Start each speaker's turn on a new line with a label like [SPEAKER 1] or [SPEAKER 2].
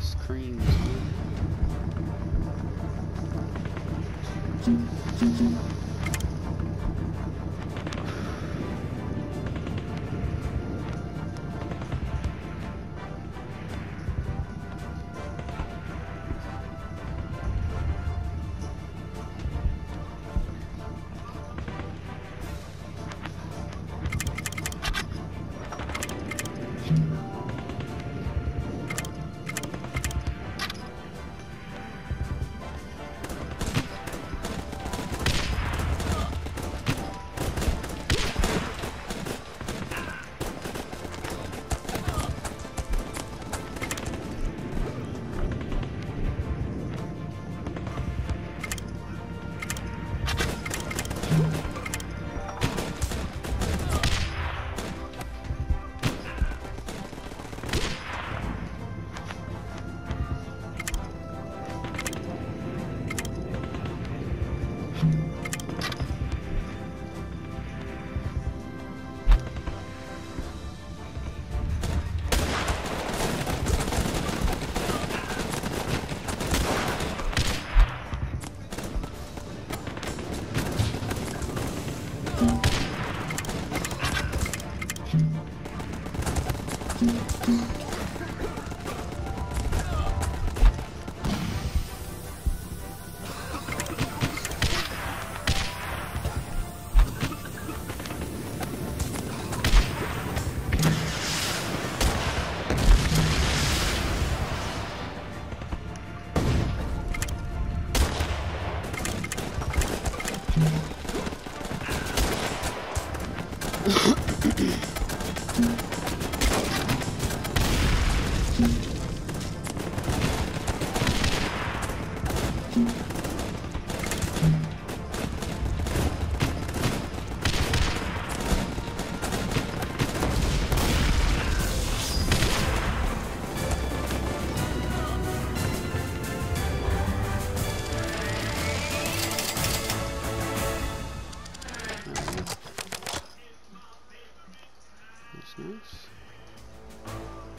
[SPEAKER 1] screams.
[SPEAKER 2] Thank you.
[SPEAKER 3] Thank you. Thank you. nice, nice.